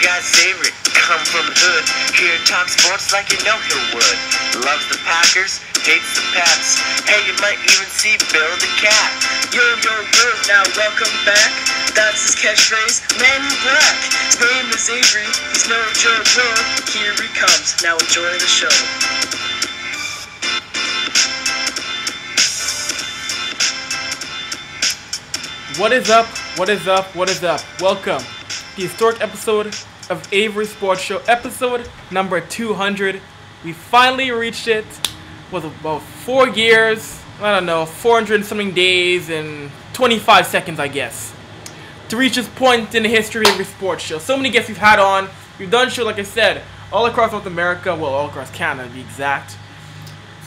guy's favorite, come from hood. Here talk sports like you know he would. Loves the Packers, hates the Pats. Hey, you might even see Bill the Cat. Yo, yo, yo, now welcome back. That's his catchphrase, Man in Black. His name is Avry, he's no Joe Blow. Here he comes, now enjoy the show. What is up? What is up? What is up? Welcome. The historic episode of Avry Sports Show, episode number 200. We finally reached it. Was about four years, I don't know, 400 something days and 25 seconds, I guess, to reach this point in the history of Avry Sports Show. So many guests we've had on. We've done shows, like I said, all across North America, well, all across Canada to be exact.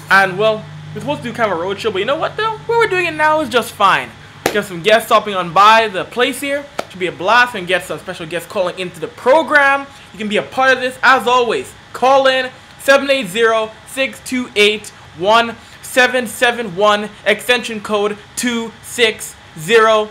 And well, we're supposed to do kind of a road show, but you know what though? Where we're doing it now is just fine. We Got some guests stopping on by the place here. Should be a blast and get some special guests calling into the program. You can be a part of this as always. Call in 780-628-1771 extension code 260. So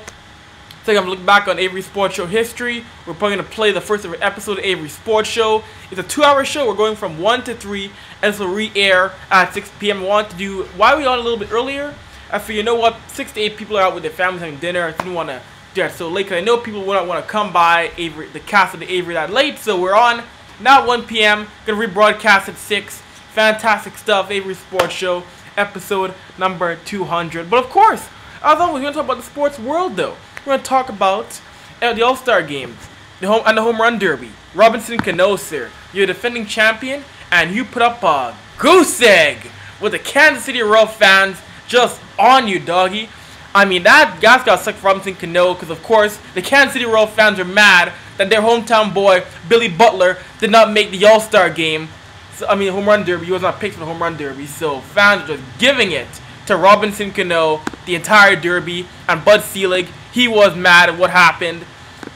I'm gonna look back on Avry Sports Show history. We're probably gonna play the first ever episode of Avry Sports Show. It's a two-hour show. We're going from one to three, and this will re-air at 6 p.m. I want to do. Why are we on a little bit earlier? I feel you know what, six to eight people are out with their families having dinner. I didn't want to do so late because I know people would not want to come by Avry, the cast of the Avry that late. So we're on now 1 p.m. Gonna rebroadcast at six. Fantastic stuff, Avry Sports Show, episode number 200. But of course, as always, we're gonna talk about the sports world though. We're gonna talk about uh, the All Star games, the home and the home run derby. Robinson Cano, sir, you're defending champion, and you put up a goose egg with the Kansas City Royal fans just on you, doggy. I mean, that gas got sucked for Robinson Cano because, of course, the Kansas City Royal fans are mad that their hometown boy, Billy Butler, did not make the All Star game. So, I mean, home run derby. He was not picked for the home run derby. So, fans are just giving it to Robinson Cano the entire derby. And Bud Selig, he was mad at what happened.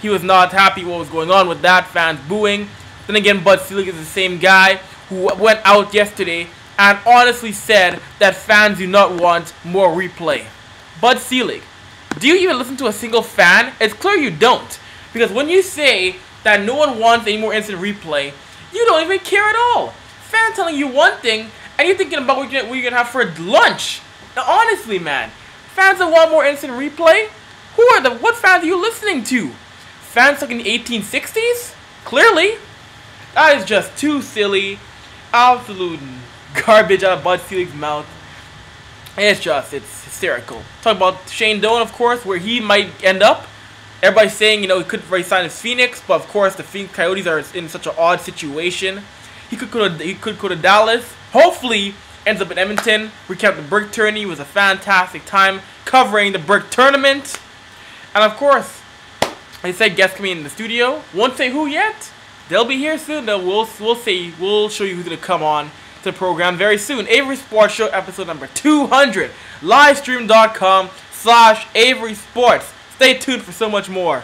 He was not happy what was going on with that. Fans booing. Then again, Bud Selig is the same guy who went out yesterday and honestly said that fans do not want more replay. Bud Selig, do you even listen to a single fan? It's clear you don't. Because when you say that no one wants any more instant replay, you don't even care at all. Fans telling you one thing, and you're thinking about what you're, gonna have for lunch. Now, honestly, man, fans that want more instant replay, who are the what fans are you listening to? Fans like in the 1860s? Clearly, that is just too silly. Absolute garbage out of Bud Selig's mouth. It's just, it's hysterical. Talk about Shane Doan, of course, where he might end up. Everybody's saying, you know, he could resign as Phoenix, but of course the Phoenix Coyotes are in such an odd situation. He could go to, he could go to Dallas. Hopefully, ends up in Edmonton. We kept the Brick Tourney. It was a fantastic time covering the Brick Tournament. And of course, I said guests coming in the studio. Won't say who yet. They'll be here soon. Though we'll we'll see. We'll show you who's gonna come on to the program very soon. Avry Sports Show episode number 200. Livestream.com slash Avry Sports. Stay tuned for so much more.